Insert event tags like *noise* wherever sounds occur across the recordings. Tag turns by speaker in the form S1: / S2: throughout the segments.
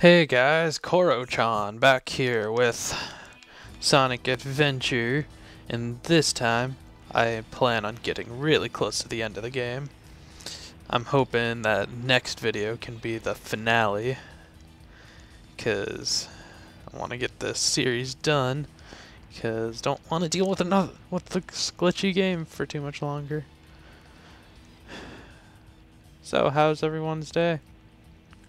S1: Hey guys, Koro-chan back here with Sonic Adventure, and this time I plan on getting really close to the end of the game. I'm hoping that next video can be the finale, because I want to get this series done, because don't want to deal with another with the glitchy game for too much longer. So, how's everyone's day?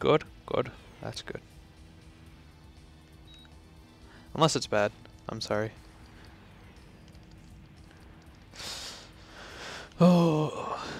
S1: Good, good. That's good. Unless it's bad. I'm sorry. Oh. *sighs*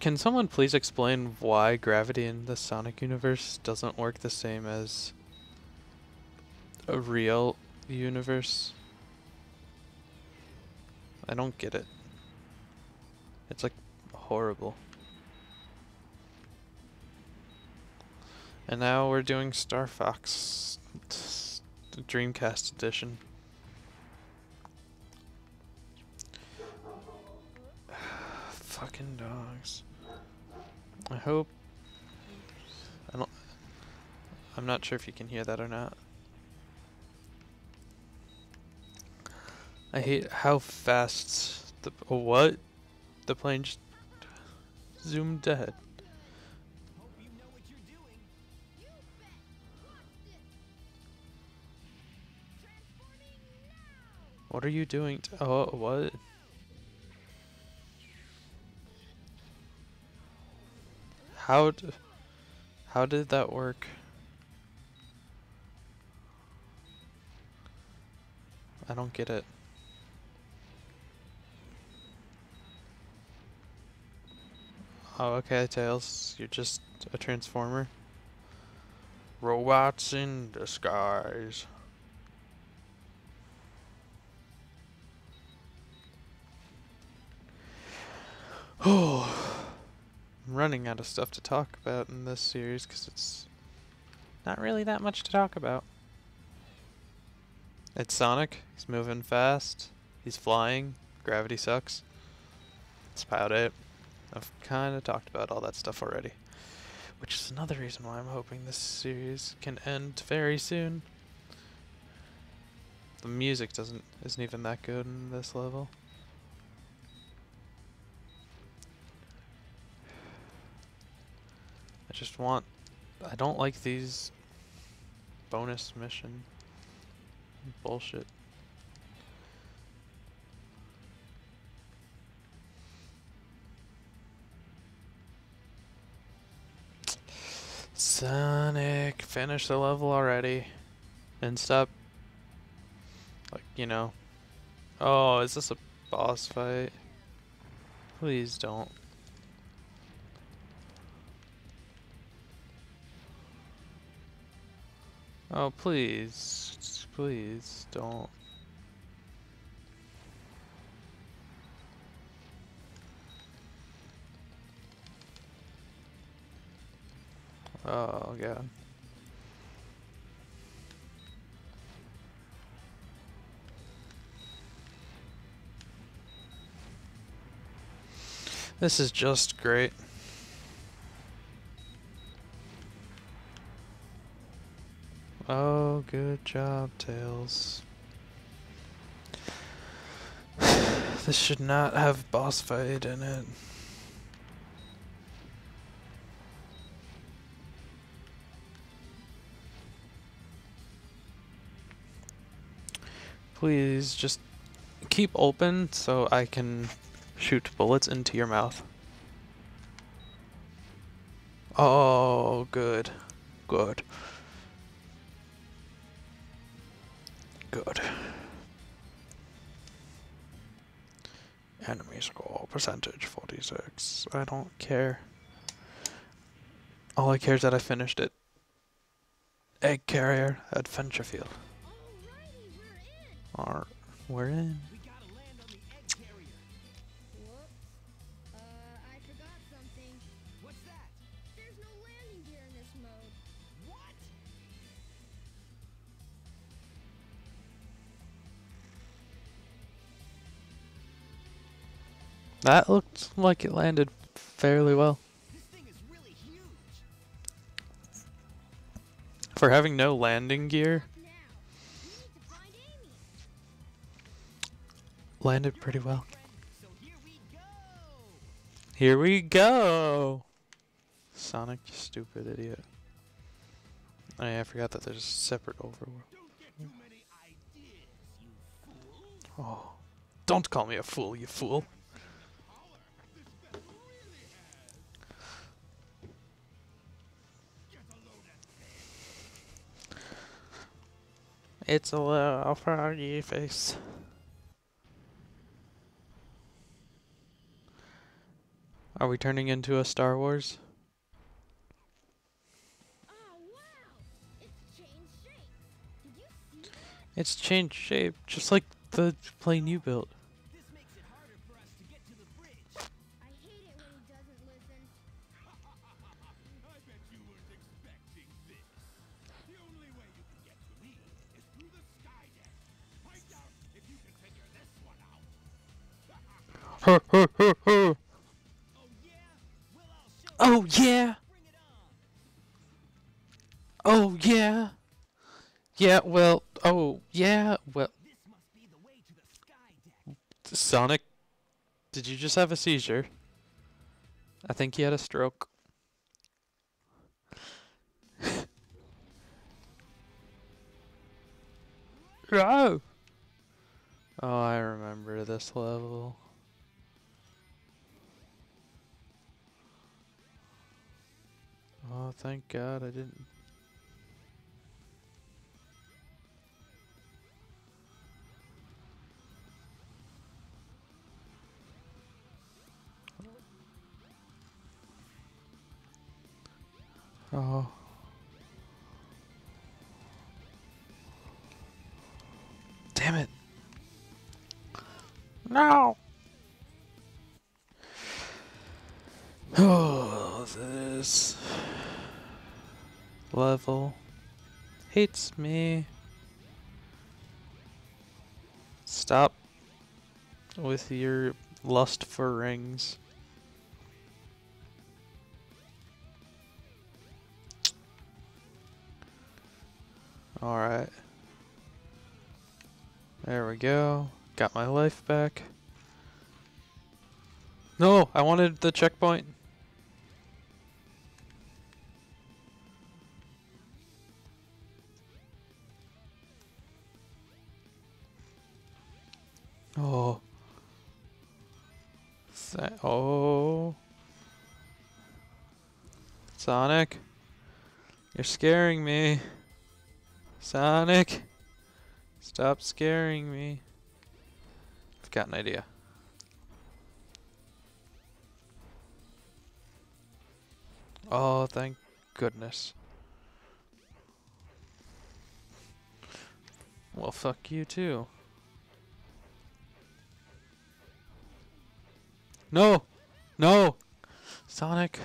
S1: Can someone please explain why gravity in the Sonic universe doesn't work the same as a real universe? I don't get it. It's like horrible. And now we're doing Star Fox Dreamcast edition. *sighs* Fucking dogs. I hope I don't I'm not sure if you can hear that or not. I hate how fast the what? The plane just zoomed ahead. What are you doing? oh, what? How how did that work? I don't get it. Oh, okay, Tails. You're just a transformer. Robots in disguise. Oh, *sighs* I'm running out of stuff to talk about in this series because it's not really that much to talk about. It's Sonic. He's moving fast. He's flying. Gravity sucks. That's about it. I've kind of talked about all that stuff already. Which is another reason why I'm hoping this series can end very soon. The music doesn't isn't even that good in this level. Just want... I don't like these bonus mission bullshit. Sonic, finish the level already. And stop, like, you know. Oh, is this a boss fight? Please don't. Oh, please. Please, don't. Oh, God. This is just great. Oh, good job, Tails. *sighs* this should not have boss fight in it. Please just keep open so I can shoot bullets into your mouth. Oh, good. Good. Good. Enemy score percentage 46. I don't care. All I care is that I finished it. Egg Carrier Adventure Field. Alright, we're in. That looked like it landed fairly well. For having no landing gear, landed pretty well.
S2: Here we go.
S1: Sonic, you stupid idiot. Oh yeah, I forgot that there's a separate overworld. Oh. Don't call me a fool, you fool. It's a little froggy face. Are we turning into a Star Wars?
S3: Oh, wow. It's changed shape. Did you see that?
S1: It's changed shape, just like the plane you built.
S2: Yeah, well,
S1: oh yeah, well,
S2: This must be the way to the sky deck.
S1: Sonic, did you just have a seizure? I think he had a stroke. oh! Oh, I remember this level. Oh, thank God I didn't. Oh. Damn it. No. Oh, *sighs* this level hates me. Stop with your lust for rings. Alright. There we go. Got my life back. No, I wanted the checkpoint. Oh. Sa- oh. Sonic. You're scaring me. Sonic. Stop scaring me. I've got an idea. Oh, thank goodness. Well, fuck you too. No! No! Sonic!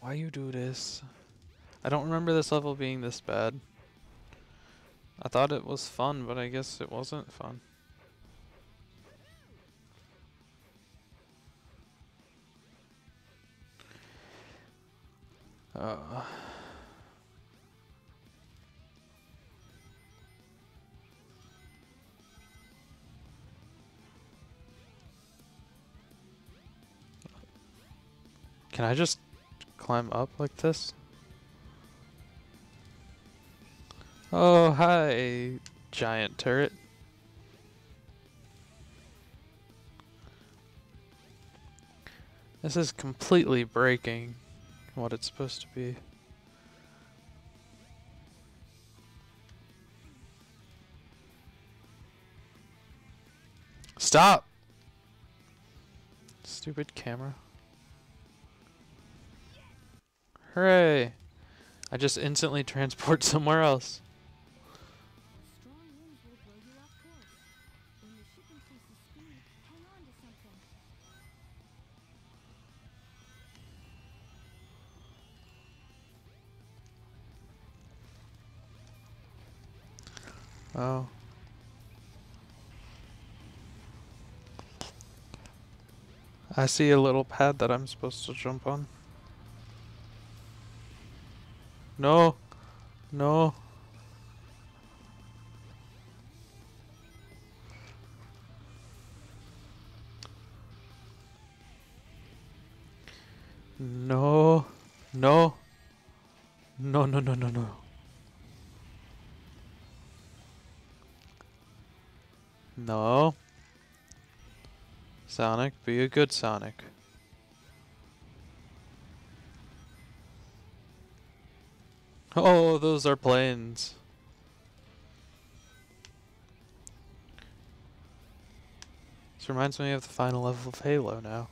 S1: Why you do this? I don't remember this level being this bad. I thought it was fun, but I guess it wasn't fun. Uh. Can I just climb up like this? Oh, hi, giant turret. This is completely breaking what it's supposed to be. Stop! Stupid camera. Hooray! I just instantly *laughs* transport somewhere else. Oh. I see a little pad that I'm supposed to jump on. No. No. No. Sonic, be a good Sonic. Oh, those are planes. This reminds me of the final level of Halo now.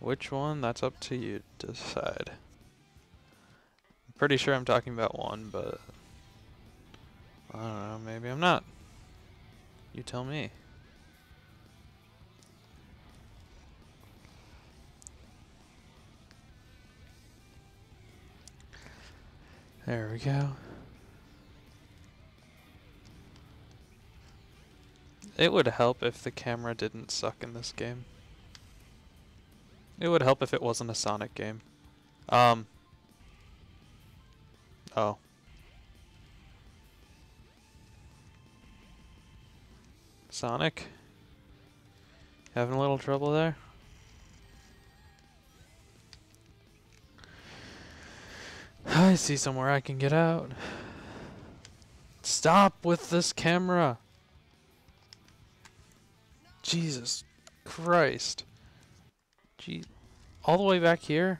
S1: Which one? That's up to you to decide. I'm pretty sure I'm talking about one, but I don't know, maybe I'm not. You tell me. There we go. It would help if the camera didn't suck in this game. It would help if it wasn't a Sonic game. Um. Oh. Sonic? Having a little trouble there? *sighs* I see somewhere I can get out. Stop with this camera! Jesus Christ. Gee, all the way back here?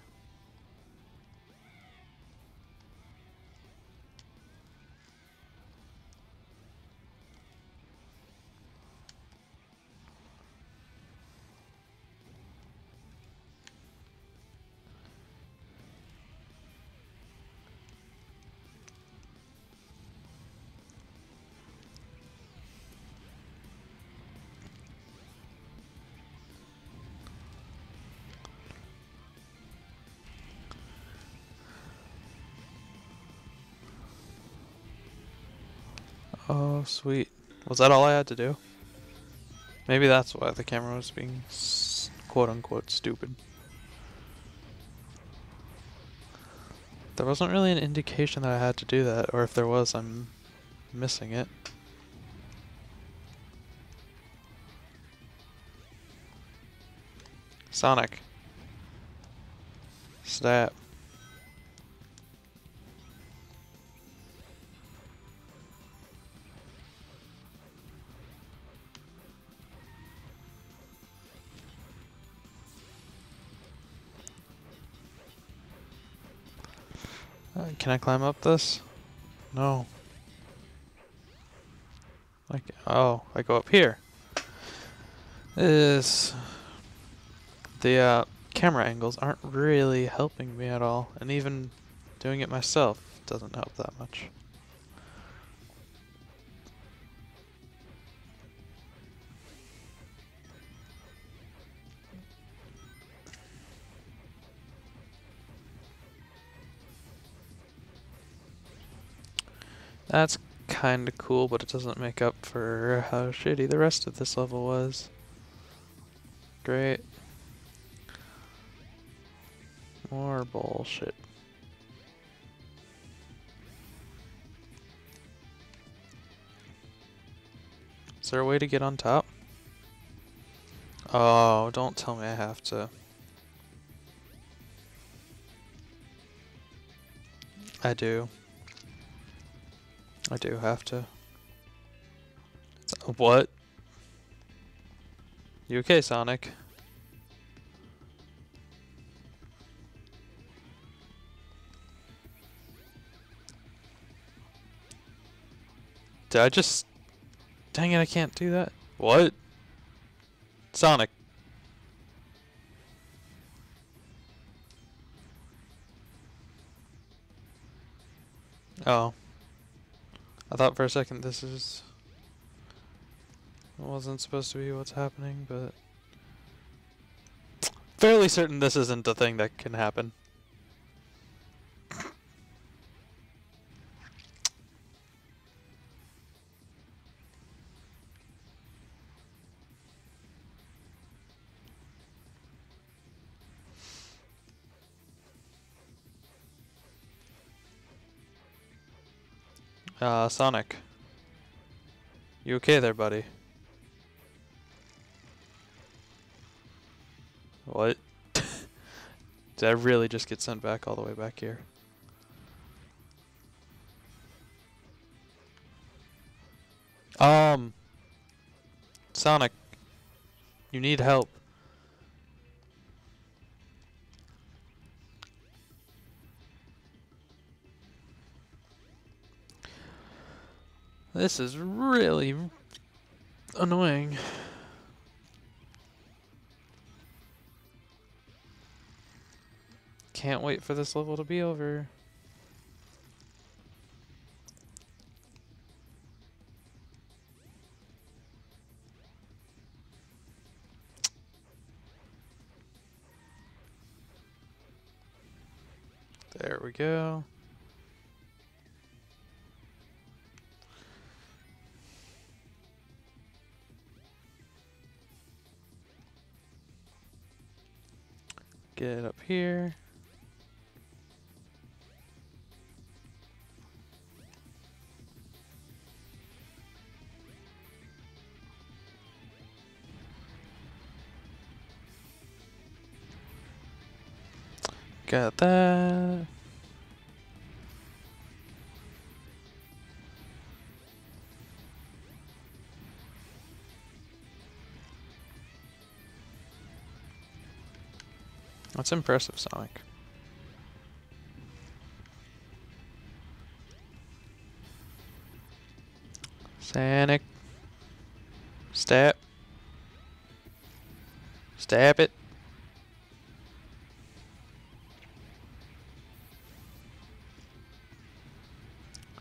S1: Oh, sweet. Was that all I had to do? Maybe that's why the camera was being quote unquote stupid. There wasn't really an indication that I had to do that, or if there was, I'm missing it. Sonic. Snap. Uh, can I climb up this? No. Like, oh, I go up here. This, the uh, camera angles aren't really helping me at all, and even doing it myself doesn't help that much. That's kind of cool, but it doesn't make up for how shitty the rest of this level was. Great. More bullshit. Is there a way to get on top? Oh, don't tell me I have to. I do. I do have to. What? You okay, Sonic? Did I just... Dang it, I can't do that. What? Sonic. Oh. I thought for a second this is... Wasn't supposed to be what's happening, but... Fairly certain this isn't a thing that can happen. Uh, Sonic. You okay there, buddy? What? *laughs* Did I really just get sent back all the way back here? Um, Sonic, you need help. This is really annoying. Can't wait for this level to be over. There we go. Get up here. Got that. That's impressive, Sonic. Sonic. Stab. Stab it.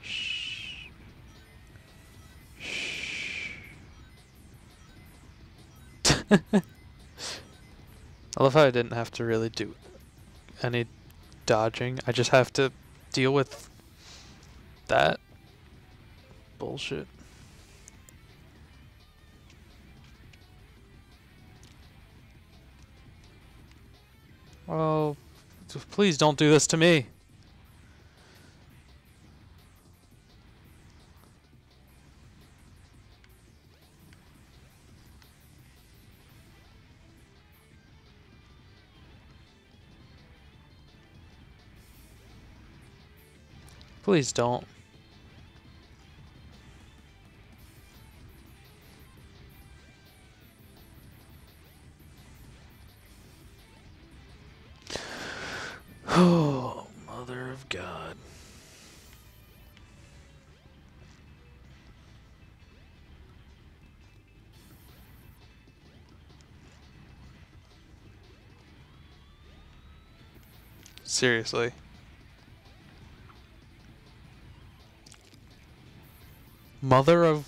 S1: Shh. Shh. *laughs* I love how I didn't have to really do any dodging. I just have to deal with that bullshit. Oh, please don't do this to me. Please don't. *sighs* Oh, mother of God. Seriously. Mother of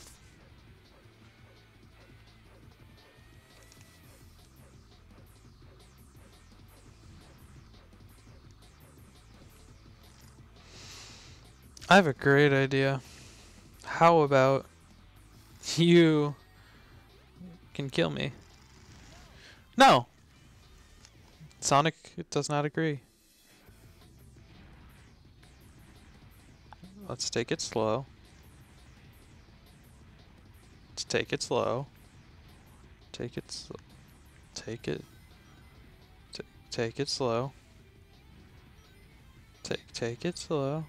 S1: I have a great idea. How about you can kill me? No. Sonic does not agree. Let's take it slow. Take it slow. Take it take it take it slow. Take take it slow.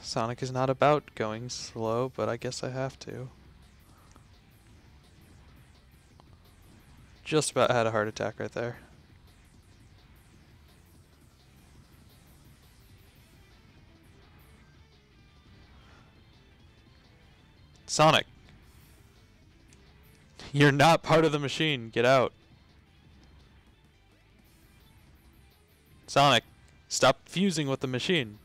S1: Sonic is not about going slow, but I guess I have to. Just about had a heart attack right there. Sonic. You're not part of the machine. Get out. Sonic, stop fusing with the machine.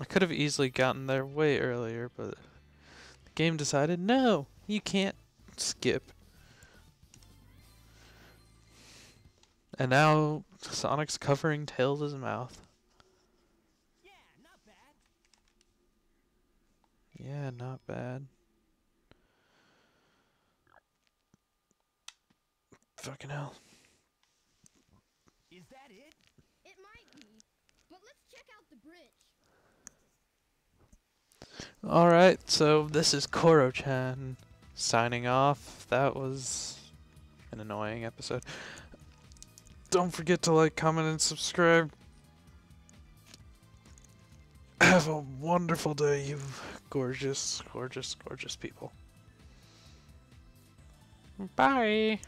S1: I could have easily gotten there way earlier, but the game decided no, you can't skip. And now Sonic's covering Tails' mouth.
S2: Yeah, not bad.
S1: Yeah, not bad. Fucking hell.
S2: Is that it?
S3: It might be. But let's check out the bridge.
S1: Alright, so this is Koro-chan signing off. That was an annoying episode. Don't forget to like, comment, and subscribe. Have a wonderful day, you gorgeous, gorgeous, gorgeous people. Bye!